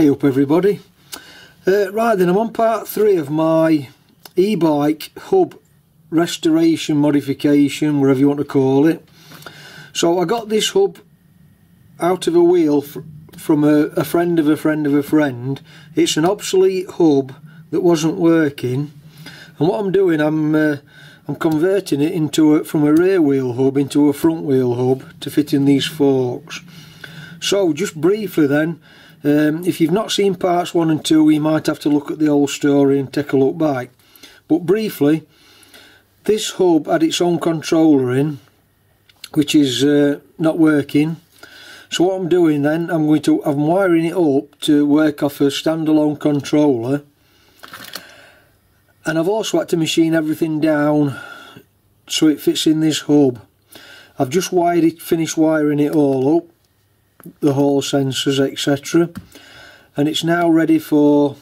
Hey up everybody. Uh, right then I'm on part 3 of my e-bike hub restoration modification whatever you want to call it. So I got this hub out of a wheel from a, a friend of a friend of a friend. It's an obsolete hub that wasn't working and what I'm doing I'm uh, I'm converting it into a, from a rear wheel hub into a front wheel hub to fit in these forks. So just briefly then um, if you've not seen parts 1 and 2 you might have to look at the old story and take a look back. But briefly, this hub had its own controller in which is uh, not working. So what I'm doing then, I'm going to, I'm wiring it up to work off a standalone controller and I've also had to machine everything down so it fits in this hub. I've just wired it, finished wiring it all up the hall sensors etc and it's now ready for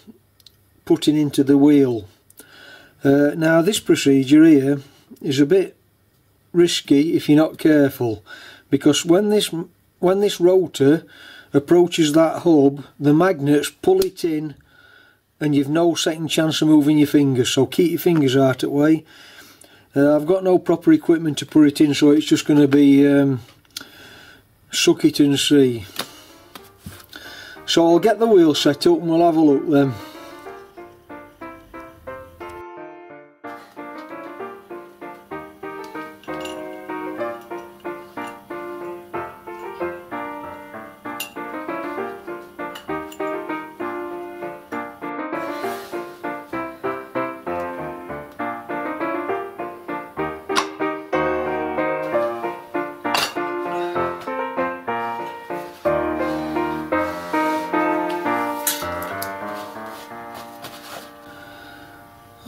putting into the wheel. Uh, now this procedure here is a bit risky if you're not careful because when this when this rotor approaches that hub the magnets pull it in and you've no second chance of moving your fingers. So keep your fingers out of the way. Uh, I've got no proper equipment to put it in so it's just going to be um, suck it and see. So I'll get the wheel set up and we'll have a look then.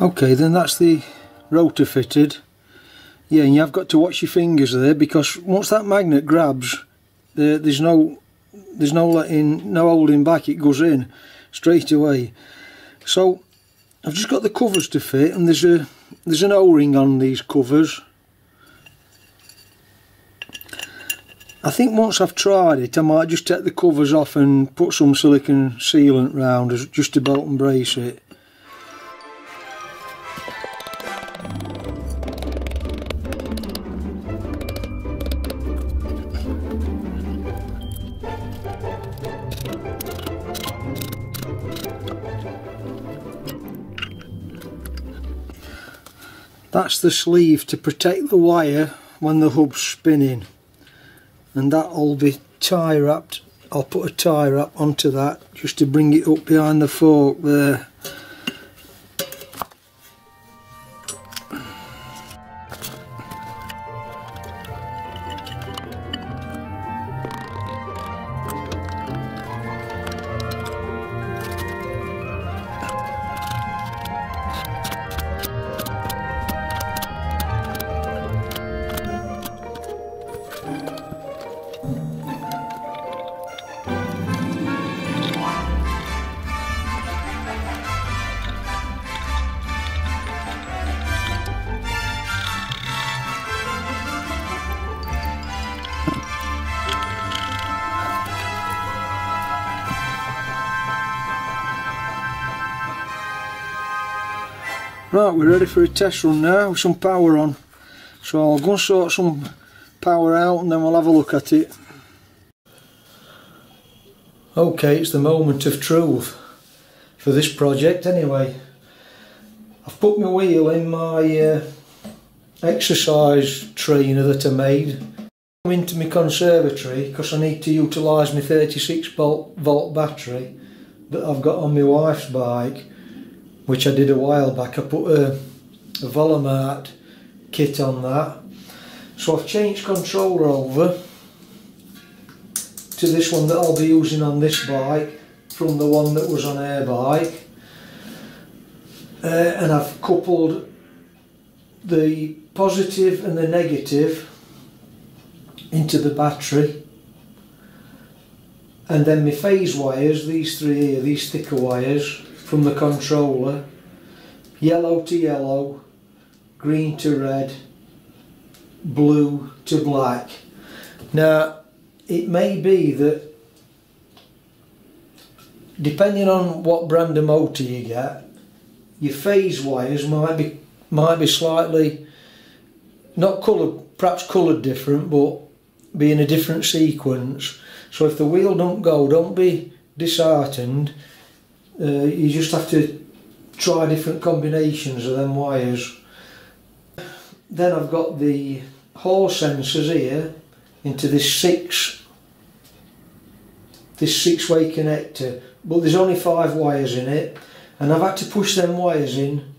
Okay then that's the rotor fitted. Yeah and you have got to watch your fingers there because once that magnet grabs there's no there's no letting no holding back it goes in straight away. So I've just got the covers to fit and there's a there's an o-ring on these covers. I think once I've tried it I might just take the covers off and put some silicone sealant round just to belt and brace it. That's the sleeve to protect the wire when the hub's spinning. And that'll be tie wrapped I'll put a tie wrap onto that just to bring it up behind the fork there Right, we're ready for a test run now with some power on. So I'll go and sort some power out and then we'll have a look at it. Okay, it's the moment of truth for this project anyway. I've put my wheel in my uh, exercise trainer that I made. I'm into my conservatory because I need to utilise my 36 volt, volt battery that I've got on my wife's bike which I did a while back. I put a, a Voilamart kit on that. So I've changed controller over to this one that I'll be using on this bike from the one that was on air bike. Uh, and I've coupled the positive and the negative into the battery and then my phase wires, these three here, these thicker wires from the controller yellow to yellow green to red blue to black now it may be that depending on what brand of motor you get, your phase wires might be might be slightly not coloured, perhaps coloured different, but be in a different sequence. So if the wheel don't go, don't be disheartened. Uh, you just have to try different combinations of them wires. Then I've got the hall sensors here into this six this six way connector but there's only five wires in it and I've had to push them wires in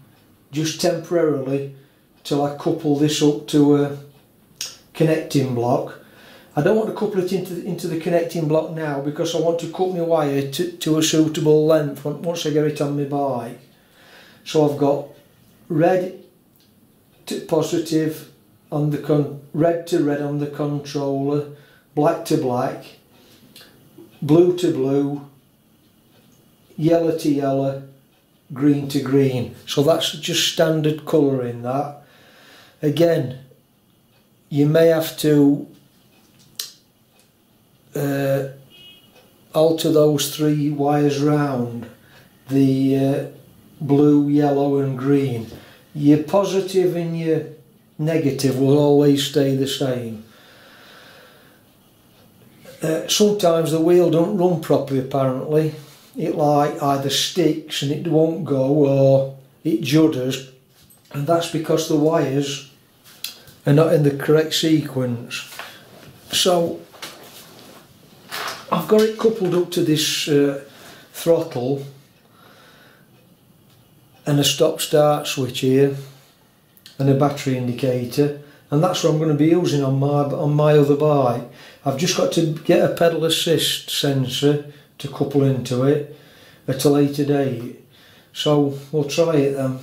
just temporarily till I couple this up to a connecting block I don't want to couple it into, into the connecting block now because I want to cut my wire to, to a suitable length once I get it on my bike. So I've got red to positive on the con red to red on the controller, black to black, blue to blue, yellow to yellow, green to green. So that's just standard colouring that. Again, you may have to uh, alter those three wires round the uh, blue, yellow and green your positive and your negative will always stay the same. Uh, sometimes the wheel don't run properly apparently. It like either sticks and it won't go or it judders and that's because the wires are not in the correct sequence. So I've got it coupled up to this uh, throttle and a stop start switch here and a battery indicator and that's what I'm going to be using on my on my other bike. I've just got to get a pedal assist sensor to couple into it at a later date so we'll try it then.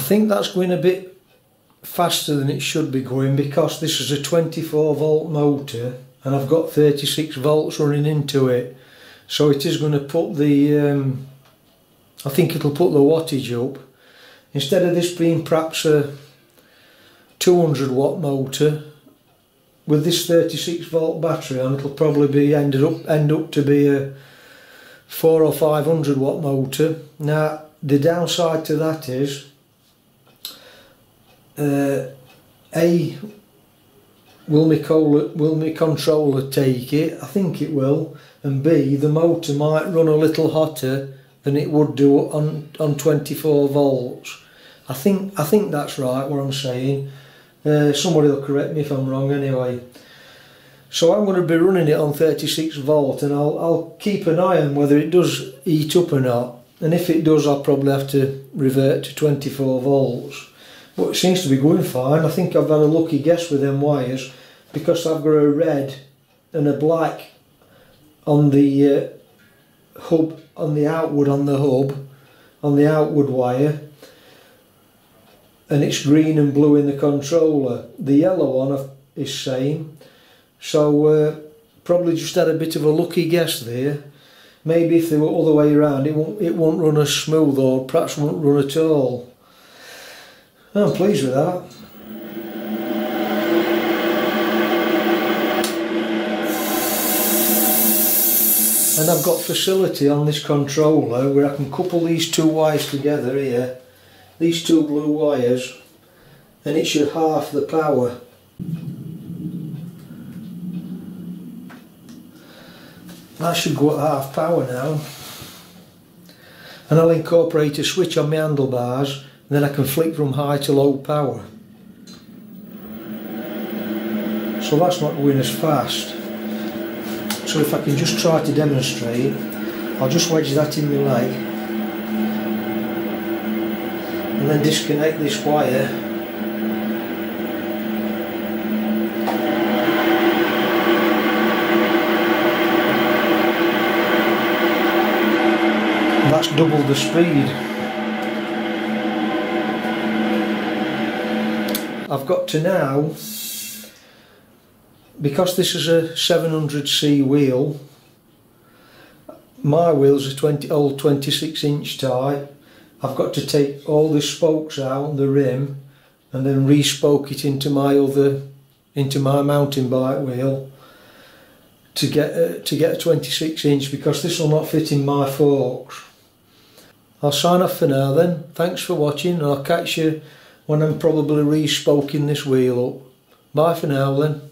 Think that's going a bit faster than it should be going because this is a 24 volt motor and I've got 36 volts running into it. So it is going to put the um, I think it'll put the wattage up. Instead of this being perhaps a 200 watt motor with this 36 volt battery on it'll probably be ended up end up to be a 4 or 500 watt motor. Now the downside to that is uh, A, will my, cola, will my controller take it? I think it will. And B, the motor might run a little hotter than it would do on, on 24 volts. I think, I think that's right what I'm saying. Uh, somebody will correct me if I'm wrong anyway. So I'm going to be running it on 36 volt and I'll, I'll keep an eye on whether it does eat up or not. And if it does, I'll probably have to revert to 24 volts. It seems to be going fine. I think I've had a lucky guess with them wires because I've got a red and a black on the uh, hub, on the outward on the hub, on the outward wire and it's green and blue in the controller. The yellow one is same. So uh, probably just had a bit of a lucky guess there. Maybe if they were other way around it won't, it won't run as smooth or perhaps won't run at all. I'm pleased with that. And I've got facility on this controller where I can couple these two wires together here, these two blue wires, and it should half the power. That should go at half power now. And I'll incorporate a switch on my handlebars then I can flick from high to low power. So that's not going as fast. So if I can just try to demonstrate, I'll just wedge that in my leg and then disconnect this wire that's double the speed. I've got to now because this is a 700c wheel my wheels are 20 old 26 inch tie. I've got to take all the spokes out the rim and then re-spoke it into my other into my mountain bike wheel to get a, to get a 26 inch because this will not fit in my forks. I'll sign off for now then. Thanks for watching and I'll catch you when I'm probably re-spoking this wheel up. Bye for now then